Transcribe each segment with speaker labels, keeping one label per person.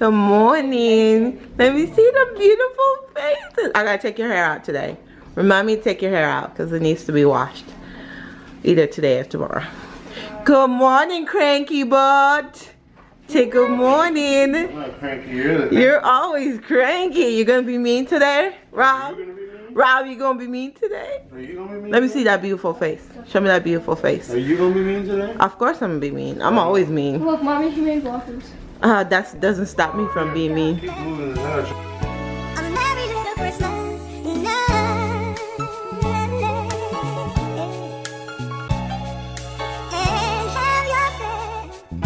Speaker 1: Good morning. Let me see the beautiful faces. I gotta take your hair out today. Remind me to take your hair out because it needs to be washed. Either today or tomorrow. Good morning, cranky butt. Say good morning.
Speaker 2: I'm not cranky. You're
Speaker 1: You're always cranky. You're gonna be mean today, Rob?
Speaker 2: You gonna be mean?
Speaker 1: Rob, you gonna be mean today?
Speaker 2: Are you gonna be mean?
Speaker 1: Let me
Speaker 2: today?
Speaker 1: see that beautiful face. Show me that beautiful face.
Speaker 2: Are you gonna be mean today?
Speaker 1: Of course I'm gonna be mean. I'm always mean.
Speaker 3: Look, mommy, she made waffles.
Speaker 1: Uh, that doesn't stop me from being mean.
Speaker 2: Keep moving the nudge.
Speaker 4: A merry little Christmas And have yourself a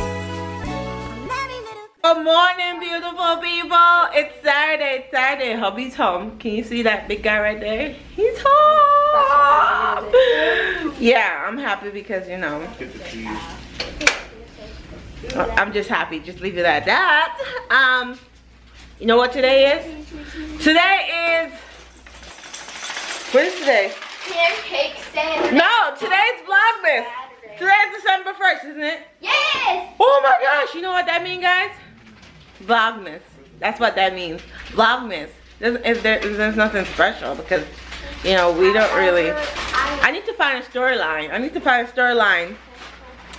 Speaker 4: merry little
Speaker 1: Good morning, beautiful people. It's Saturday. It's Saturday. Hubby's home. Can you see that big guy right there? He's home. Yeah, I'm happy because you know
Speaker 2: Get the cheese.
Speaker 1: I'm just happy. Just leave it at that. Um, you know what today is? Today is. What is today?
Speaker 3: Pancake Saturday.
Speaker 1: No, today's Vlogmas. Today's December 1st, isn't it?
Speaker 3: Yes!
Speaker 1: Oh my gosh, you know what that means, guys? Vlogmas. That's what that means. Vlogmas. There's, is there, there's nothing special because, you know, we don't really. I need to find a storyline. I need to find a storyline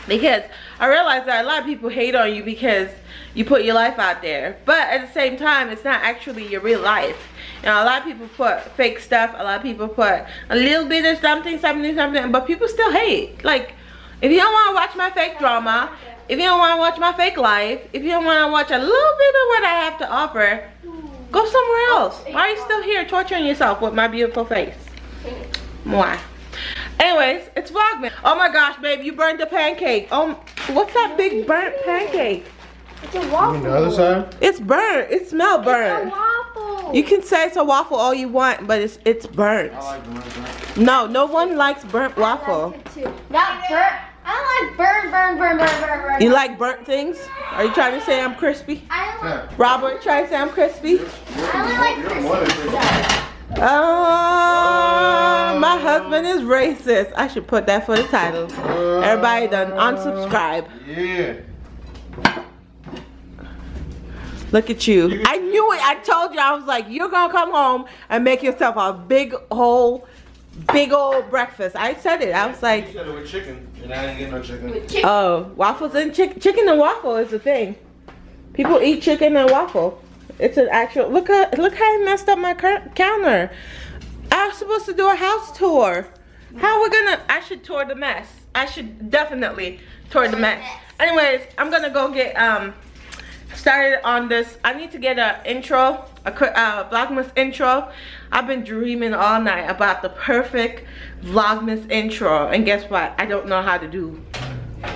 Speaker 1: because I realize that a lot of people hate on you because you put your life out there. But at the same time, it's not actually your real life. You know, a lot of people put fake stuff. A lot of people put a little bit of something, something, something. But people still hate. Like, if you don't want to watch my fake drama, if you don't want to watch my fake life, if you don't want to watch a little bit of what I have to offer, go somewhere else. Why are you still here torturing yourself with my beautiful face? Why? Anyways, it's Vlogmas. Oh my gosh, babe, you burned the pancake. Oh, what's that big burnt pancake?
Speaker 3: It's a
Speaker 2: You
Speaker 3: waffle.
Speaker 2: mean the other side?
Speaker 1: It's burnt. It smells
Speaker 3: It's a waffle.
Speaker 1: You can say it's a waffle all you want, but it's it's burnt.
Speaker 2: I like the ones
Speaker 1: No, no one likes burnt waffle. Too.
Speaker 3: Not burnt. I like burn, burn, burn, burn, burn, burn.
Speaker 1: You like burnt things? Are you trying to say I'm crispy?
Speaker 3: I like.
Speaker 1: Robert, trying to say I'm crispy?
Speaker 3: I only like
Speaker 2: You're more than
Speaker 3: crispy
Speaker 2: crispy.
Speaker 3: stuff.
Speaker 1: Oh, my husband is racist. I should put that for the title. Everybody done unsubscribe.
Speaker 2: Yeah.
Speaker 1: Look at you. I knew it. I told you. I was like, you're gonna come home and make yourself a big whole, big old breakfast. I said it. I was
Speaker 2: You
Speaker 1: like,
Speaker 2: said it with chicken, and I didn't get no chicken.
Speaker 3: With chicken.
Speaker 1: oh, waffles and chicken. Chicken and waffle is a thing. People eat chicken and waffle. It's an actual. Look at look how I messed up my counter. I was supposed to do a house tour. How we gonna? I should tour the mess. I should definitely tour the mess. Anyways, I'm gonna go get um started on this. I need to get a intro, a uh, Vlogmas intro. I've been dreaming all night about the perfect Vlogmas intro, and guess what? I don't know how to do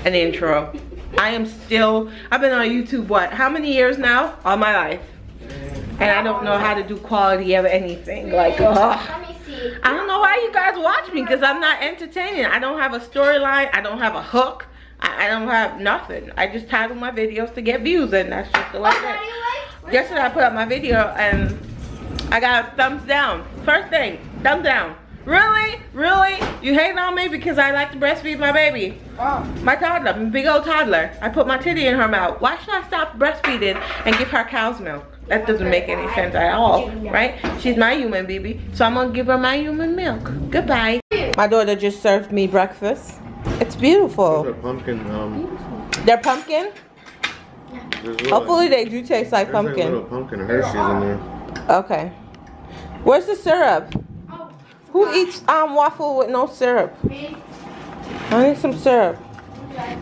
Speaker 1: an intro. I am still. I've been on YouTube what? How many years now? All my life, and I don't know how to do quality of anything. Like, ugh.
Speaker 3: Let me uh. see.
Speaker 1: I don't know why you guys watch me because I'm not entertaining. I don't have a storyline. I don't have a hook. I, I don't have nothing. I just title my videos to get views and that's just the way it is. Yesterday I put up my video and I got a thumbs down. First thing, thumbs down. Really? Really? You hate on me because I like to breastfeed my baby?
Speaker 3: Oh.
Speaker 1: My toddler, my big old toddler. I put my titty in her mouth. Why should I stop breastfeeding and give her cow's milk? That doesn't make any sense at all, right? She's my human baby, so I'm gonna give her my human milk. Goodbye. My daughter just served me breakfast. It's beautiful.
Speaker 2: There's a pumpkin. Um,
Speaker 1: They're pumpkin.
Speaker 2: there's a little,
Speaker 1: Hopefully they do taste like
Speaker 2: there's like a little
Speaker 1: pumpkin.
Speaker 2: pumpkin Hershey's in there.
Speaker 1: Okay. Where's the syrup?
Speaker 3: Oh.
Speaker 1: Who eats um waffle with no syrup?
Speaker 3: Me.
Speaker 1: I need some syrup.
Speaker 3: Okay.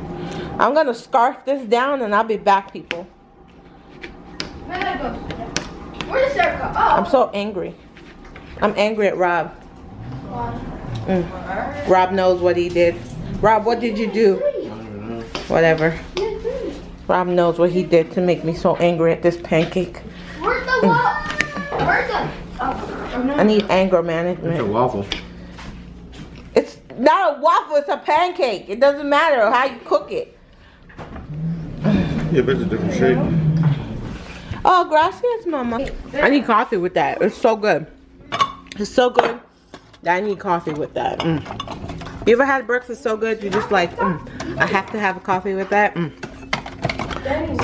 Speaker 1: I'm gonna scarf this down and I'll be back, people.
Speaker 3: Where did I go? Where's go? Oh.
Speaker 1: I'm so angry. I'm angry at Rob. Mm. Rob knows what he did. Rob, what did you do?
Speaker 2: I don't even know.
Speaker 1: Whatever. Rob knows what he did to make me so angry at this pancake.
Speaker 3: Where's the wa- Where's the? Oh, oh.
Speaker 1: I need anger
Speaker 2: It's a
Speaker 1: management.
Speaker 2: waffle.
Speaker 1: It's not a waffle, it's a pancake. It doesn't matter how you cook it.
Speaker 2: Yeah, but it's a different shape.
Speaker 1: Oh, gracias, mama. I need coffee with that. It's so good. It's so good that I need coffee with that. Mm. You ever had breakfast so good you just like, mm, I have to have a coffee with that? Mm.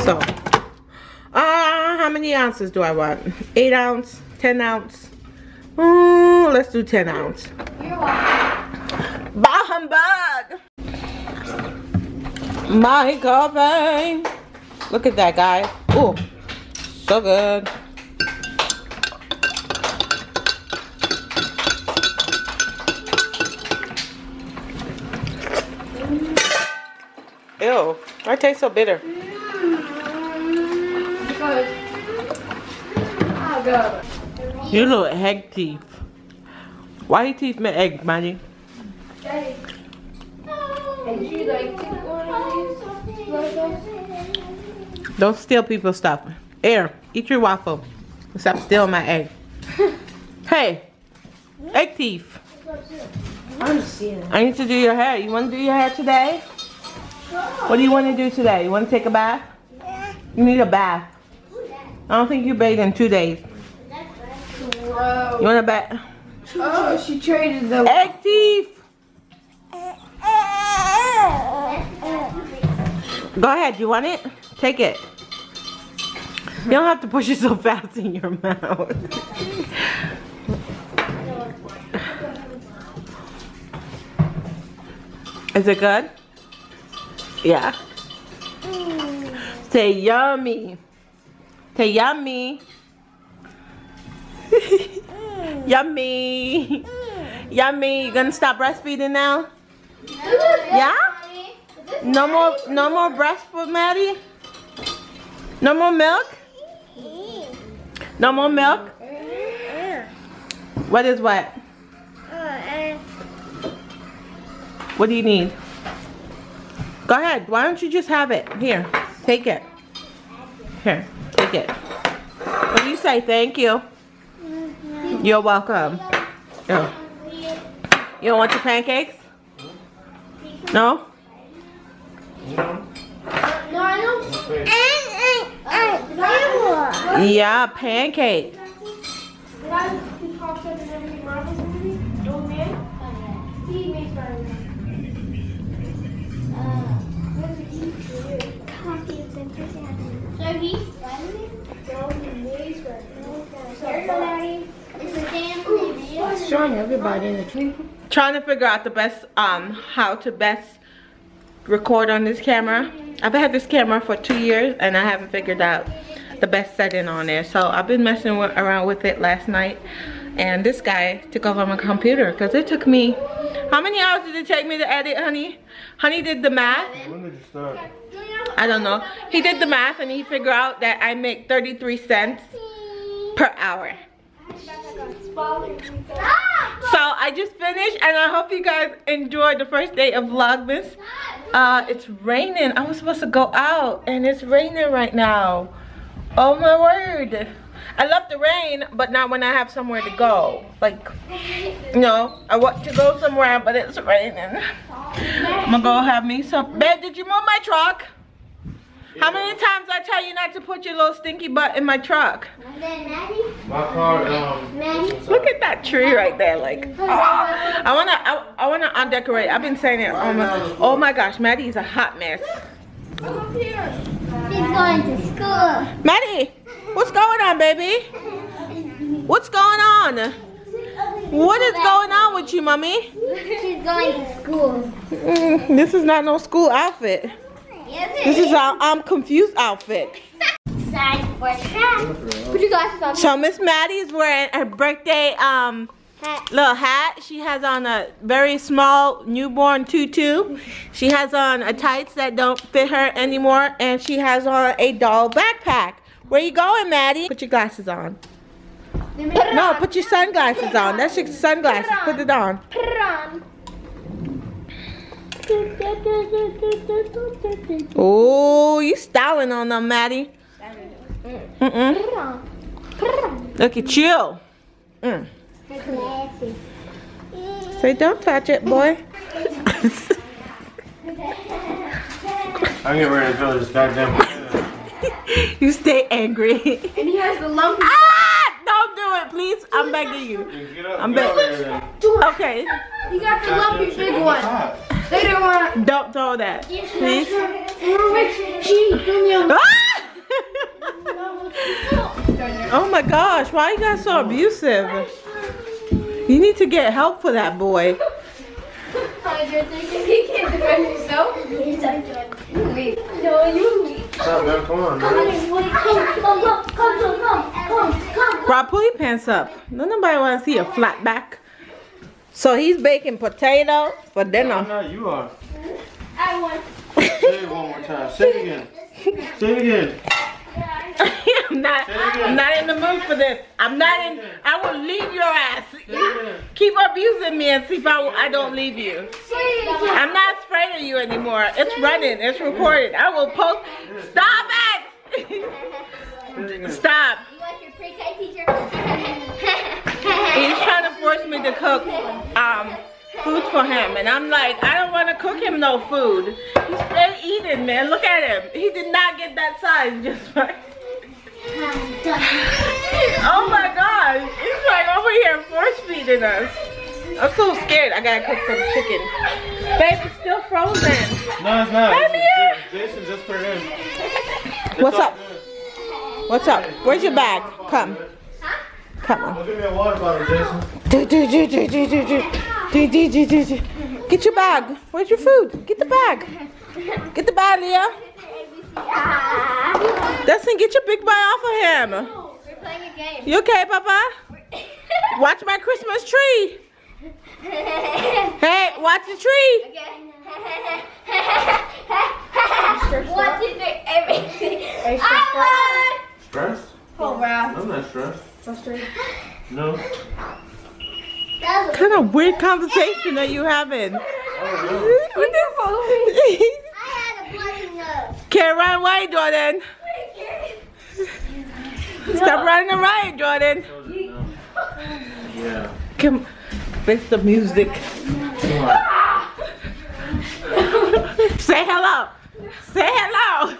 Speaker 1: So, um, how many ounces do I want? 8 ounce? 10 ounce? Ooh, let's do 10 ounce. Bah humbug! My coffee. Look at that guy. Ooh, so good. Ew, why taste so bitter? You little egg teeth. Why your teeth make egg, Manny?
Speaker 3: You?
Speaker 1: Don't steal people's stuff. Air, eat your waffle. Stop stealing my egg. hey, egg thief. I need to do your hair. You want to do your hair today? What do you want to do today? You want to take a bath? You need a bath. I don't think you bathed in two days. You want a bath?
Speaker 3: Oh, she traded the.
Speaker 1: Egg thief. Go ahead. You want it? Take it. You don't have to push it so fast in your mouth. Is it good? Yeah. Say yummy. Say yummy. yummy. Yummy. You gonna stop breastfeeding now? Yeah? No more no more breast for Maddie? No more milk? No more milk? What is what? Uh, what do you need? Go ahead. Why don't you just have it? Here. Take it. Here. Take it. What do you say? Thank you. Mm-hmm. You're welcome. Oh. You don't want your pancakes? Mm-hmm. No?
Speaker 3: No, I know.
Speaker 1: Yeah, pancake.
Speaker 3: Did I do pop up in every Marvel movie? The old man? He makes Spider-Man. What does he do? So he's Spider-Man? No, he's Spider-Man. So,
Speaker 5: showing everybody in the tree.
Speaker 1: Trying to figure out the best, um, how to best record on this camera. I've had this camera for two years and I haven't figured out the best setting on there. So I've been messing with, around with it last night and this guy took over my computer because it took me, how many hours did it take me to edit, honey? Honey did the math.
Speaker 2: When did you start?
Speaker 1: I don't know. He did the math and he figured out that I make 33 cents per hour. So I just finished and I hope you guys enjoyed the first day of Vlogmas. Uh, it's raining. I was supposed to go out and it's raining right now. Oh my word. I love the rain, but not when I have somewhere to go. Like, you know, I want to go somewhere, but it's raining. I'm gonna go have me some. Babe, did you move my truck? How many times I tell you not to put your little stinky butt in my truck?
Speaker 2: My car, um.
Speaker 1: Look at that tree right there, like. oh, I wanna, I, I wanna undecorate. I've been saying it. Oh my, oh my gosh, Maddie's a hot mess.
Speaker 3: I'm up here.
Speaker 4: She's going to school.
Speaker 1: Maddie, what's going on, baby? What's going on? What is going on with you, mommy?
Speaker 4: She's going to school.
Speaker 1: Mm, this is not no school outfit.
Speaker 4: Yes,
Speaker 1: This is our I'm confused outfit.
Speaker 4: Side for track.
Speaker 3: Put your glasses on.
Speaker 1: So Miss Maddie is wearing her birthday um little hat. She has on a very small newborn tutu. She has on a tights that don't fit her anymore, and she has on a doll backpack. Where you going, Maddie? Put your glasses on. No, put your sunglasses on. That's your sunglasses. Put it on.
Speaker 3: Put it on.
Speaker 1: Oh, you styling on them, Maddie.
Speaker 3: Put on. Put it on.
Speaker 1: Look at you. Mm. Say, don't touch it, boy.
Speaker 2: I'm getting ready to fill this goddamn.
Speaker 1: you stay angry.
Speaker 3: And he has the lumpy.
Speaker 1: ah! Don't do it, please. I'm begging you. I'm
Speaker 2: get
Speaker 1: back.
Speaker 2: over here then.
Speaker 3: Do it.
Speaker 1: Okay.
Speaker 3: He got the lumpy big one.
Speaker 2: hot.
Speaker 3: They don't want.
Speaker 1: Don't throw that. Please.
Speaker 3: She, do me on.
Speaker 1: Ah! Oh my gosh, why you guys so abusive? You need to get help for that boy.
Speaker 3: You're thinking you can't defend yourself? Yes, I can. You. No, you weak.
Speaker 2: Stop, man. Come on, man.
Speaker 3: come, come, come, come, come, come, come.
Speaker 1: Rob, pull your pants up. No nobody want to see a flat back. So he's baking potato for
Speaker 2: No,
Speaker 1: dinner.
Speaker 2: no, you are.
Speaker 3: I won.
Speaker 2: Say it one more time. Say it again. Say it again.
Speaker 1: I'm not. I'm not in the mood for this. I'm not in. I will leave your ass. Keep abusing me and see if I, I don't leave you. I'm not afraid of you anymore. It's running. It's recorded. I will post. Stop it.
Speaker 2: Say it again.
Speaker 1: Stop.
Speaker 3: You like your pre-K teacher?
Speaker 1: He's trying to force me to cook um food for him, and I'm like, I don't want to cook him no food. He's still eating, man. Look at him. He did not get that size just right. Oh my God! He's like over here force feeding us. I'm so scared. I gotta cook some chicken. Babe, it's still frozen.
Speaker 2: No, it's not.
Speaker 1: Here.
Speaker 2: Jason just put it in. It's
Speaker 1: What's up?
Speaker 2: good.
Speaker 1: What's up? Where's your bag? Come. Come on.
Speaker 2: Give me a water bottle, Jason.
Speaker 1: Do, do, do, do, do, do, do. Do, do, do, do, do. Get your bag. Where's your food? Get the bag. Get the bag, Leah. Dustin, get your big boy off of him.
Speaker 3: We're playing a game.
Speaker 1: You okay, Papa? Watch my Christmas tree. Hey, watch the tree.
Speaker 3: One, two, three, everything. I
Speaker 2: Stressed?
Speaker 3: won. Oh, wow.
Speaker 2: I'm not stressed. No.
Speaker 3: That
Speaker 1: What kind of weird conversation are you having?
Speaker 2: Oh,
Speaker 1: What the-
Speaker 3: I had a bloody nose.
Speaker 1: Can't run away, Jordan. Stop running away, Jordan.
Speaker 2: no. Yeah.
Speaker 1: Come, fix the music. Say hello. Say hello.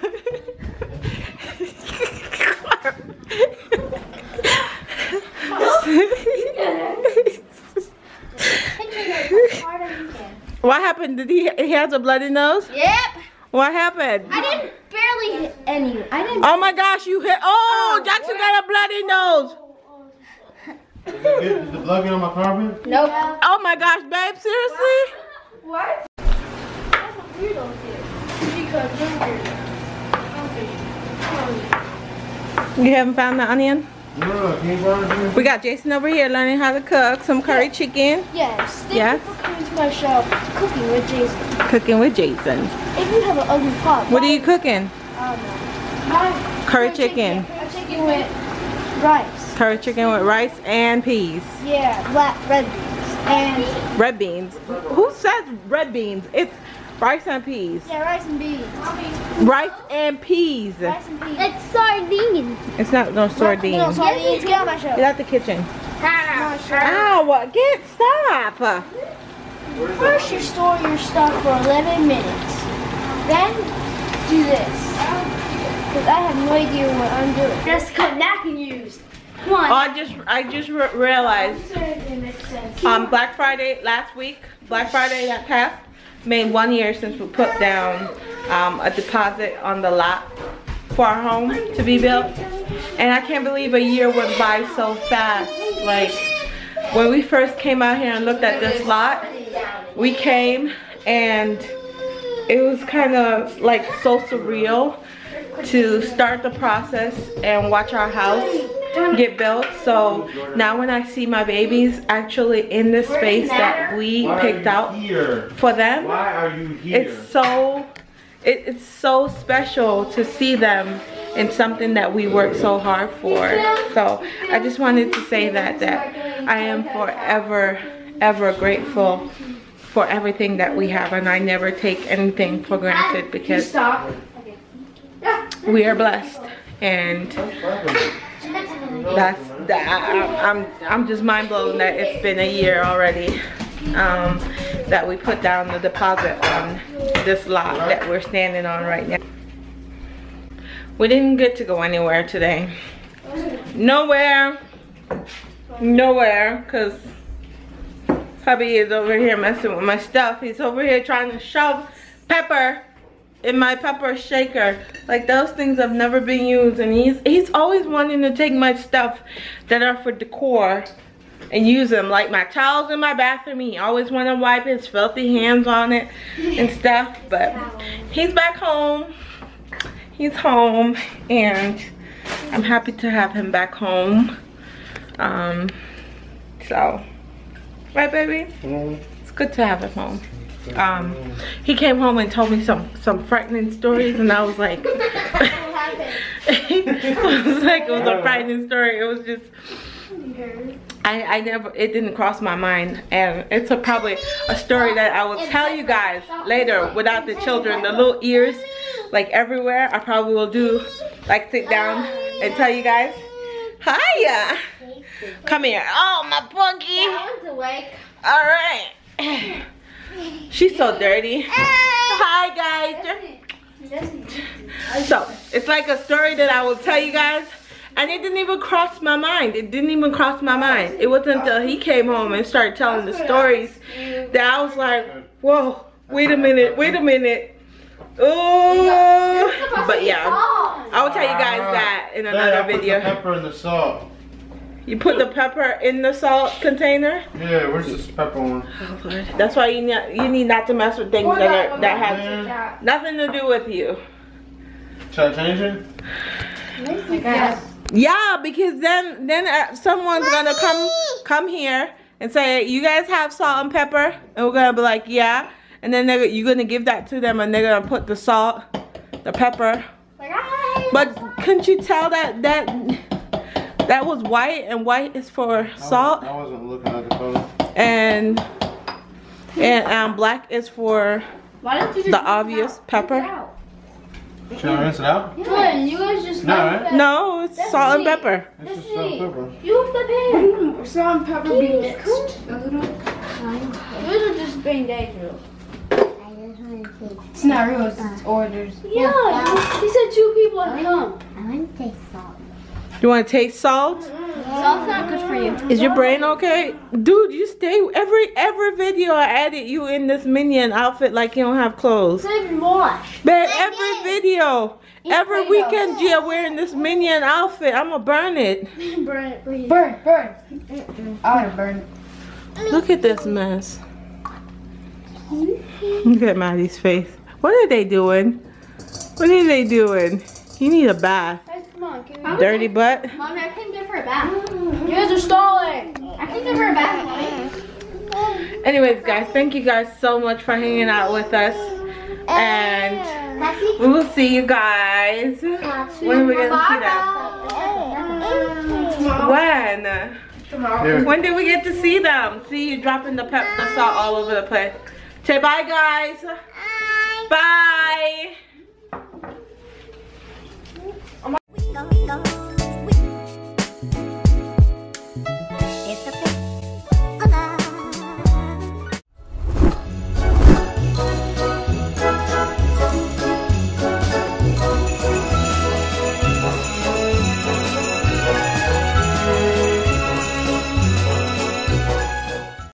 Speaker 1: what happened? Did he he has a bloody nose?
Speaker 3: Yep.
Speaker 1: What happened?
Speaker 3: I didn't barely hit any. I didn't.
Speaker 1: Oh my gosh, you hit Oh, oh Jaxson got a bloody nose.
Speaker 2: Is it the blood get on my carpet?
Speaker 3: Nope.
Speaker 1: Oh my gosh, babe, seriously?
Speaker 3: What? That's a weirdo kid. Because you're
Speaker 1: You haven't found the onion?
Speaker 2: No, can you borrow it to me?
Speaker 1: We got Jason over here learning how to cook some curry chicken.
Speaker 3: Yes. Thank
Speaker 1: Yes?
Speaker 3: you for coming to my show, Cooking with Jason.
Speaker 1: Cooking with Jason.
Speaker 3: If you have an ugly pot,
Speaker 1: What are you cooking?
Speaker 3: Um, I don't
Speaker 1: Curry
Speaker 3: mine
Speaker 1: chicken.
Speaker 3: Curry chicken with rice.
Speaker 1: Curry chicken with rice and peas.
Speaker 3: Yeah, black red beans. And
Speaker 1: Red beans. Who says red beans? It's rice and peas.
Speaker 3: yeah, rice and beans.
Speaker 1: Rice and peas.
Speaker 3: Rice and beans. It's sardines.
Speaker 1: It's not no
Speaker 3: No,
Speaker 1: sardines.
Speaker 3: sardines. Get out of my show.
Speaker 1: Get out the kitchen.
Speaker 3: My show.
Speaker 1: Ow, get stop.
Speaker 3: First, you store your stuff for 11 minutes. Then, do this. Because I have no idea what I'm doing. Just That's called napkin use. Come
Speaker 1: Oh,
Speaker 3: on.
Speaker 1: I just I just re- realized
Speaker 3: It
Speaker 1: um Black Friday last week, Black Friday that passed, made one year since we put down um, a deposit on the lot for our home to be built. And I can't believe a year went by so fast. Like when we first came out here and looked at this lot, we came and it was kind of like so surreal to start the process and watch our house get built. So now when I see my babies actually in the space that we
Speaker 2: Why
Speaker 1: picked out
Speaker 2: Here.
Speaker 1: for them,
Speaker 2: Why are you here?
Speaker 1: it's so it, it's so special to see them in something that we worked so hard for. So I just wanted to say that that I am forever ever grateful for everything that we have and I never take anything for granted because we are blessed and that's that I, I'm I'm just mind blown that it's been a year already um, that we put down the deposit on this lot that we're standing on right now. We didn't get to go anywhere today. Nowhere. Nowhere because hubby is over here messing with my stuff. He's over here trying to shove Pepper in my pepper shaker. Like those things have never been used and he's he's always wanting to take my stuff that are for decor and use them. Like my towels in my bathroom, he always want to wipe his filthy hands on it and stuff. But he's back home. He's home and I'm happy to have him back home. Um, so, right baby? It's good to have him home. Um, he came home and told me some some frightening stories and I was like, it was like it was a frightening story. It was just I, I never it didn't cross my mind. And it's a, probably a story that I will tell you guys later without the children. The little ears like everywhere I probably will do like sit down and tell you guys. Hiya! Come here. Oh my buggy all right she's so dirty hi guys so it's like a story that I will tell you guys and it didn't even cross my mind. It didn't even cross my mind. It wasn't until he came home and started telling the stories that I was like, whoa, wait a minute, wait a minute. Oh, but yeah, I will tell you guys that in another video.
Speaker 2: pepper in the salt.
Speaker 1: You put the pepper in the salt container.
Speaker 2: Yeah, where's this pepper one?
Speaker 1: Oh Lord, that's why you need you need not to mess with things that are that have nothing to do with you.
Speaker 2: Should I change it?
Speaker 1: Yeah, because then then uh, someone's gonna come come here and say you guys have salt and pepper, and we're gonna be like yeah, and then they're, you're gonna give that to them, and they're gonna put the salt, the pepper. But couldn't you tell that that that was white and white is for salt,
Speaker 2: I wasn't looking at the color.
Speaker 1: and and um, black is for
Speaker 3: Why don't you
Speaker 1: the obvious pepper.
Speaker 2: Should I rinse it out?
Speaker 3: Twin, you guys just
Speaker 2: No, right?
Speaker 1: No, it's salt and pepper.
Speaker 2: It's just salt and pepper.
Speaker 3: You left the pan.
Speaker 5: Salt and pepper be mixed. A little.
Speaker 3: Those are just being dangerous.
Speaker 5: It's not real. It's it's orders.
Speaker 3: Yeah, he said two people had come.
Speaker 4: I want to taste salt.
Speaker 1: You want to taste salt?
Speaker 3: Salt's not good for you.
Speaker 1: Is your brain okay? Dude, you stay every every video I edit you in this minion outfit like you don't have clothes.
Speaker 3: It's even more.
Speaker 1: Man, every video, every weekend you're wearing this minion outfit. I'ma burn it.
Speaker 3: Burn it, please.
Speaker 5: Burn, burn. I would burn it.
Speaker 1: Look at this mess. Look at Maddie's face. What are they doing? What are they doing? You need a bath.
Speaker 3: Guys, come on. Can we...
Speaker 1: Dirty butt.
Speaker 3: Mommy, I can't give her a bath. Mm-hmm. You guys are stalling. I can't give her a bath, Mommy. Mm-hmm.
Speaker 1: Anyways, guys, thank you guys so much for hanging out with us. And we will see you guys. When are we gonna see them? Mm-hmm. When?
Speaker 2: Here.
Speaker 1: When did we get to see them? See you dropping the pep the salt all over the place. Say bye guys. go, go.